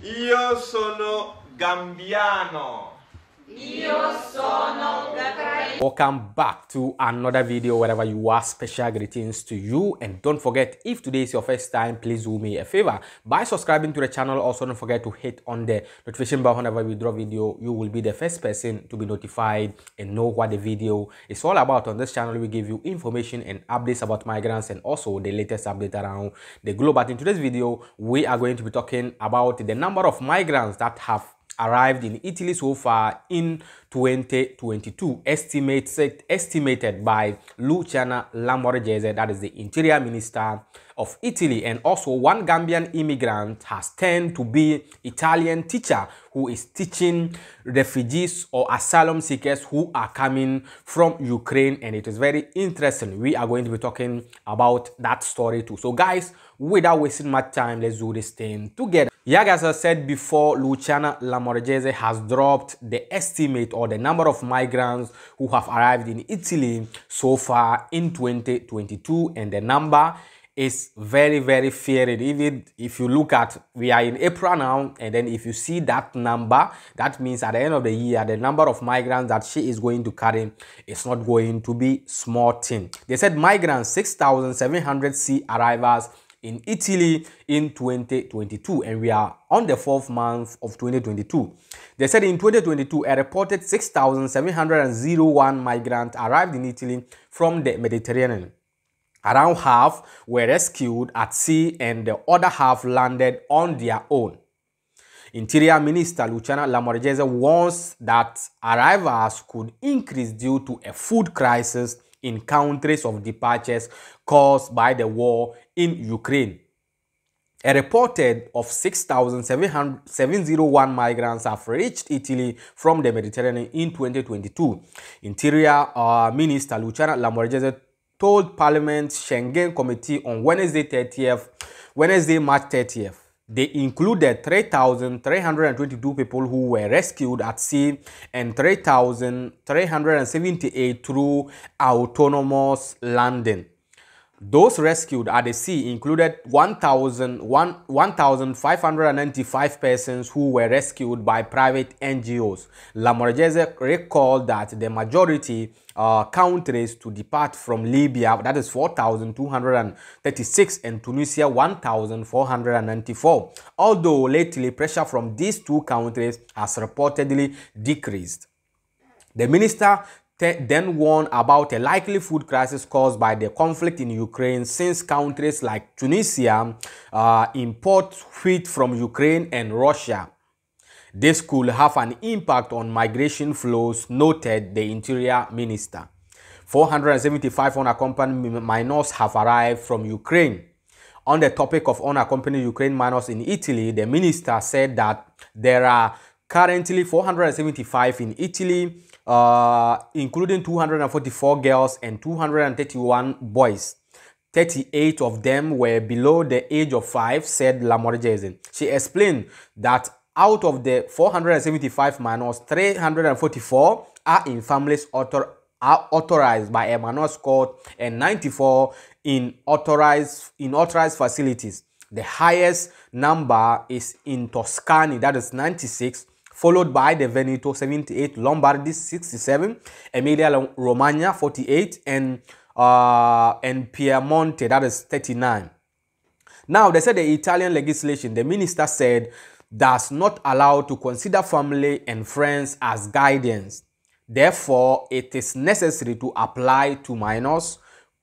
Io sono gambiano. Welcome back to another video wherever you are. Special greetings to you. And don't forget, if today is your first time, please do me a favor by subscribing to the channel. Also, don't forget to hit on the notification bell whenever we drop a video. You will be the first person to be notified and know what the video is all about. On this channel, we give you information and updates about migrants and also the latest update around the globe. But in today's video, we are going to be talking about the number of migrants that have arrived in Italy so far in 2022, estimated, estimated by Luciana Lamorgese, that is the Interior Minister of Italy. And also one Gambian immigrant has turned to be Italian teacher who is teaching refugees or asylum seekers who are coming from Ukraine. And it is very interesting. We are going to be talking about that story too. So guys, without wasting much time, let's do this thing together. Yeah, guys, I said before, Luciana Lamorgese has dropped the estimate or the number of migrants who have arrived in Italy so far in 2022, and the number is very, very feared. Even if you look at, we are in April now, and then if you see that number, that means at the end of the year, the number of migrants that she is going to carry is not going to be small thing. They said migrants, 6,700 sea arrivals in Italy in 2022 and we are on the fourth month of 2022. They said in 2022 a reported 6,701 migrants arrived in Italy from the Mediterranean. Around half were rescued at sea and the other half landed on their own. Interior Minister Luciana Lamorgese warns that arrivals could increase due to a food crisis in countries of departures caused by the war in Ukraine. A reported of 6,701 migrants have reached Italy from the Mediterranean in 2022. Interior uh, Minister Luciana Lamorgese told Parliament's Schengen Committee on Wednesday 30th, Wednesday, March 30th. They included 3,322 people who were rescued at sea and 3,378 through autonomous landing. Those rescued at the sea included 1,595 persons who were rescued by private NGOs. Lamorgese recalled that the majority uh, countries to depart from Libya, that is 4,236, and Tunisia 1,494. Although lately pressure from these two countries has reportedly decreased. The minister then warned about a likely food crisis caused by the conflict in Ukraine since countries like Tunisia uh, import wheat from Ukraine and Russia. This could have an impact on migration flows, noted the Interior Minister. 475 unaccompanied minors have arrived from Ukraine. On the topic of unaccompanied Ukraine minors in Italy, the minister said that there are currently 475 in Italy, uh, including 244 girls and 231 boys. 38 of them were below the age of 5, said Lamorgese. She explained that out of the 475 minors, 344 are in families author are authorized by a minors court and 94 in authorized in authorized facilities. The highest number is in Tuscany, that is 96, followed by the Veneto 78, Lombardy 67, Emilia Romagna 48, and uh, and Piemonte that is 39. Now they said the Italian legislation, the minister said, does not allow to consider family and friends as guidance. Therefore, it is necessary to apply to minors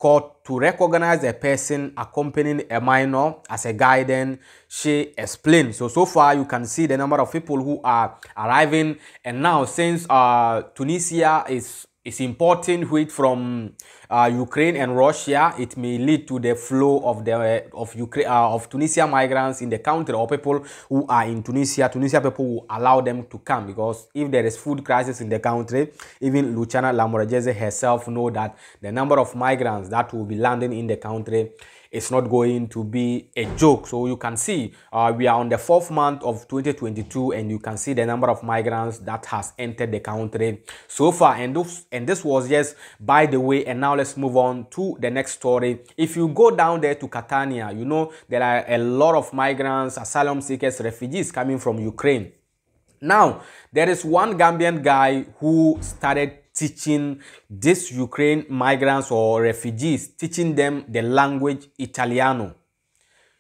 court to recognize a person accompanying a minor as a guardian, she explained. So, so far you can see the number of people who are arriving. And now since uh, Tunisia is is importing wheat from uh, Ukraine and Russia, it may lead to the flow of the of Ukraine uh, of Tunisia migrants in the country or people who are in Tunisia. Tunisia people will allow them to come because if there is food crisis in the country, even Luciana Lamorgese herself know that the number of migrants that will be landing in the country it's not going to be a joke. So you can see uh, we are on the fourth month of 2022 and you can see the number of migrants that has entered the country so far. And this, and this was just by the way. And now let's move on to the next story. If you go down there to Catania, you know there are a lot of migrants, asylum seekers, refugees coming from Ukraine. Now, there is one Gambian guy who started teaching these Ukraine migrants or refugees, teaching them the language Italiano.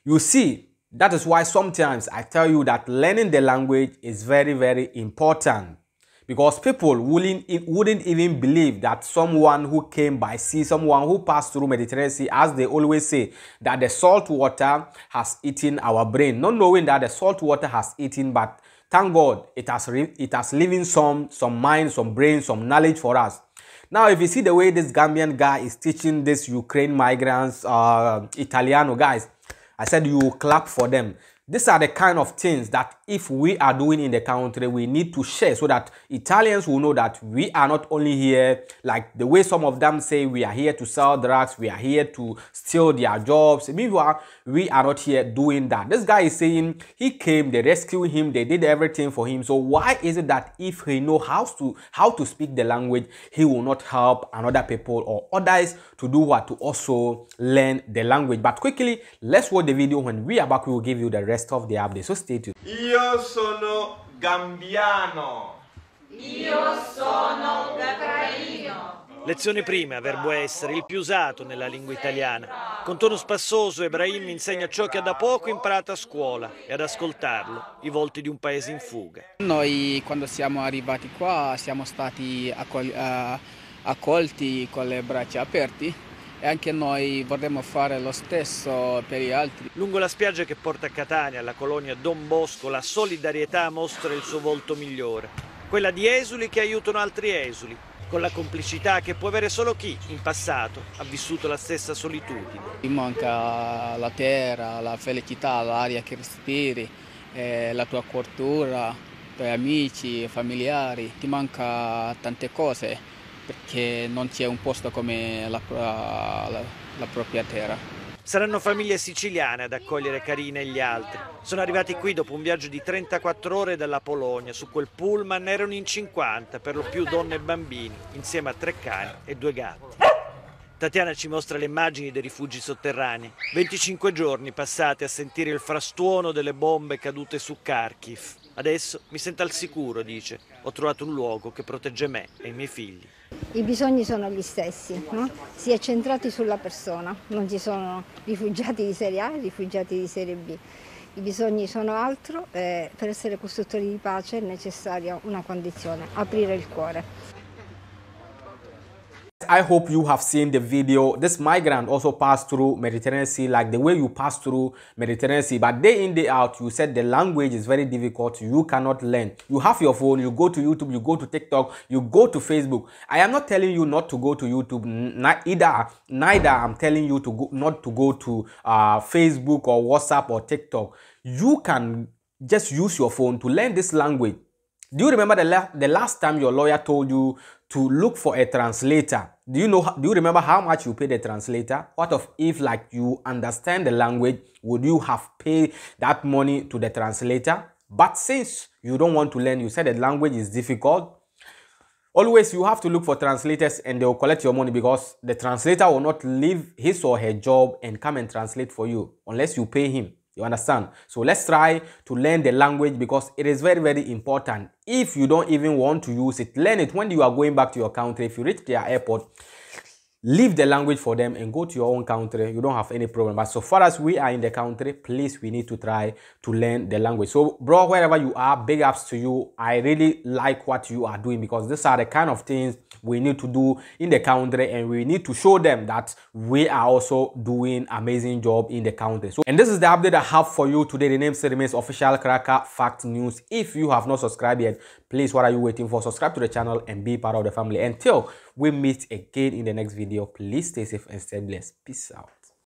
You see, that is why sometimes I tell you that learning the language is very, very important because people wouldn't, wouldn't even believe that someone who came by sea, someone who passed through Mediterranean Sea, as they always say, that the salt water has eaten our brain, not knowing that the salt water has eaten, but thank God it has, it has given some, some mind, some brain, some knowledge for us. Now, if you see the way this Gambian guy is teaching this Ukraine migrants, uh, Italiano guys, I said you clap for them. These are the kind of things that if we are doing in the country, we need to share so that Italians will know that we are not only here, like the way some of them say we are here to sell drugs, we are here to steal their jobs. Meanwhile, we are not here doing that. This guy is saying he came, they rescued him, they did everything for him. So why is it that if he know how to how to speak the language, he will not help another people or others to do what to also learn the language? But quickly, let's watch the video. When we are back, we will give you the rest of the update. So stay tuned. Io sono gambiano. Io sono ucraino. Lezione prima, verbo essere, il più usato nella lingua italiana. Con tono spassoso Ebrahim insegna ciò che ha da poco imparato a scuola e ad ascoltarlo, i volti di un paese in fuga. Noi quando siamo arrivati qua siamo stati accol- uh, accolti con le braccia aperte e anche noi vorremmo fare lo stesso per gli altri. Lungo la spiaggia che porta a Catania, alla colonia Don Bosco, la solidarietà mostra il suo volto migliore, quella di esuli che aiutano altri esuli, con la complicità che può avere solo chi, in passato, ha vissuto la stessa solitudine. Ti manca la terra, la felicità, l'aria che respiri, eh, la tua cultura, i tuoi amici, familiari, ti manca tante cose perché non c'è un posto come la, la, la propria terra. Saranno famiglie siciliane ad accogliere Carina e gli altri. Sono arrivati qui dopo un viaggio di 34 ore dalla Polonia. Su quel pullman erano in 50, per lo più donne e bambini, insieme a tre cani e due gatti. Tatiana ci mostra le immagini dei rifugi sotterranei. 25 giorni passati a sentire il frastuono delle bombe cadute su Kharkiv. Adesso mi sento al sicuro, dice. Ho trovato un luogo che protegge me e i miei figli. I bisogni sono gli stessi, no? si è centrati sulla persona, non ci sono rifugiati di serie A e rifugiati di serie B. I bisogni sono altro e per essere costruttori di pace è necessaria una condizione, aprire il cuore. I hope you have seen the video. This migrant also passed through Mediterranean Sea like the way you pass through Mediterranean Sea. But day in, day out, you said the language is very difficult. You cannot learn. You have your phone, you go to YouTube, you go to TikTok, you go to Facebook. I am not telling you not to go to YouTube. Neither, neither I'm telling you to go, not to go to uh, Facebook or WhatsApp or TikTok. You can just use your phone to learn this language. Do you remember the, la the last time your lawyer told you to look for a translator? Do you know, do you remember how much you paid the translator? What of if like you understand the language, would you have paid that money to the translator? But since you don't want to learn, you said the language is difficult, always you have to look for translators and they will collect your money because the translator will not leave his or her job and come and translate for you unless you pay him. You understand? So let's try to learn the language because it is very, very important. If you don't even want to use it, learn it when you are going back to your country. If you reach their airport, leave the language for them and go to your own country you don't have any problem but so far as we are in the country please we need to try to learn the language so bro wherever you are big ups to you i really like what you are doing because these are the kind of things we need to do in the country and we need to show them that we are also doing amazing job in the country. So and this is the update i have for you today. The name still remains official cracker fact news. If you have not subscribed yet please what are you waiting for? Subscribe to the channel and be part of the family. Until we meet again in the next video please stay safe and stay blessed. Peace out